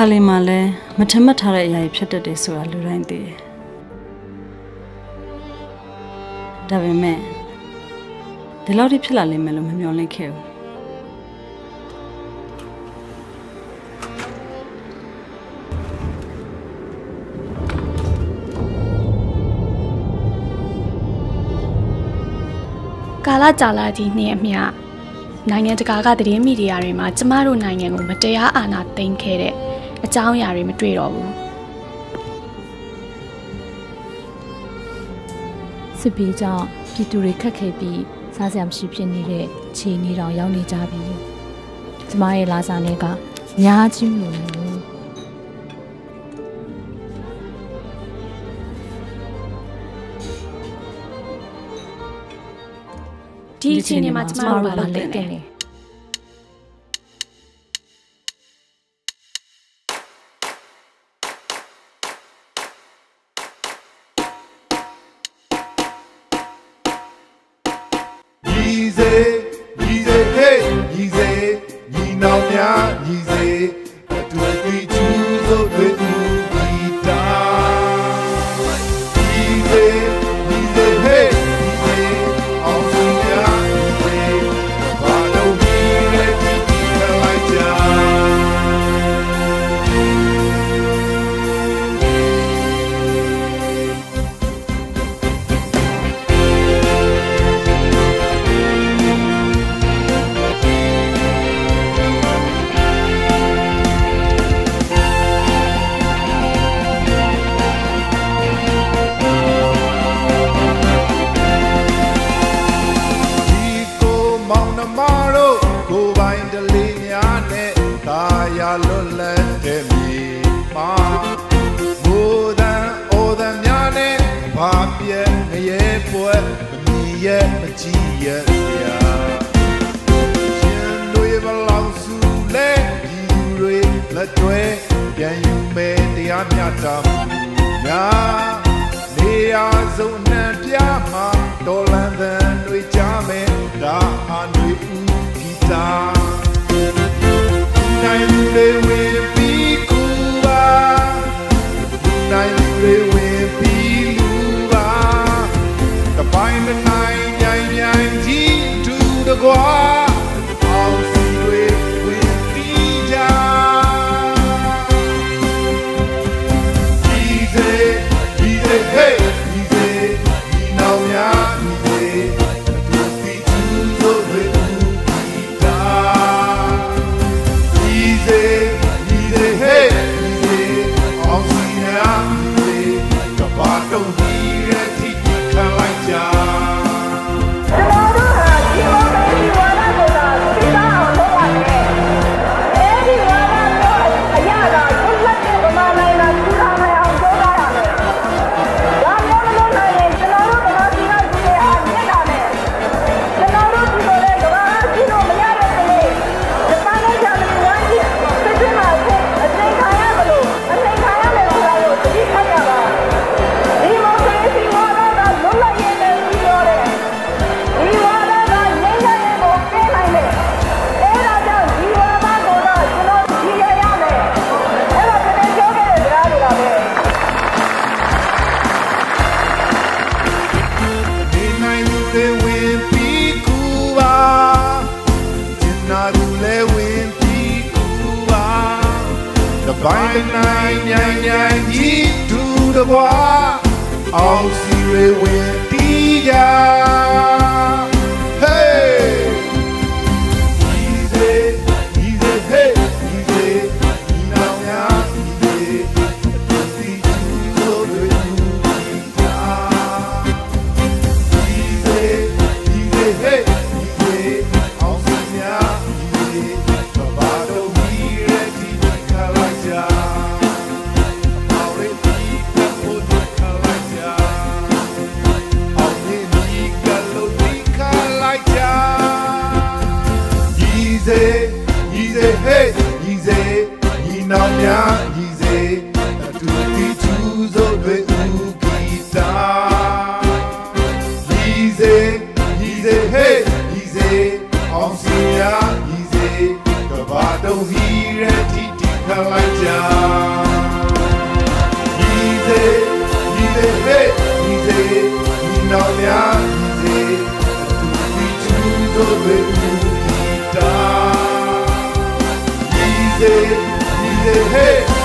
ခါလေးမှလည်းမထမတ်ထားတဲ့အရာတွေဖြစ်တတ်တယ်ဆိုတာလူတိုင်းသိတယ်ဒါပေမဲ့ဒီလောက်ထိဖြစ်လာလိမ့်မယ်လို့မမျှော်လင့်ခဲ့ဘူးကာလကြာလာသည့်နှစ်အမျှနိုင်ငံတကာကသတင်းမီဒီယာတွေမှာကျမတို့နိုင်ငံကိုမတရားအာဏာသိမ်းခဲ့တဲ့ အကြောင်းအရာတွေမတွေ့တော့ဘူးစစ်ပြေးကြောင့်ပြည်သူတွေခက်ခဲပြီးစားစရာမရှိဖြစ်နေတဲ့ခြေနေတောင်ရောက်နေကြပြီကျမရဲ့လာစာနဲ့ကများကြီးလို့လို့ဒီအချိန်မှာကျမတို့ဘာလုပ်တင်လဲ ညီစေညီစေဟေးညီစေညီနောင်များညီစေ လွတ်လပ်တဲ့မြေမှာမိုးတန်အိုတန်များနဲ့ဘာပြဲငရဲပွဲမမီရဲ့မကြည့်ရဲ့ဆရာရှင်တွေဘလောက်စုလဲဒီတွေလက်တွဲပြန်ယူမယ်တရားမြတ်တာ နိုင် Então vai. ပိုင်းတစ်နိုင်ညိုင်ညိုင်ကြီးဒူတကွာအောင်စီတွေဝင်တီးကြ easy, hey, easy. You know ya, easy. Do the choose of the guitar. Easy, easy, hey, easy. On see ya, easy. The bottle here, titi, ခံလိုက် hey.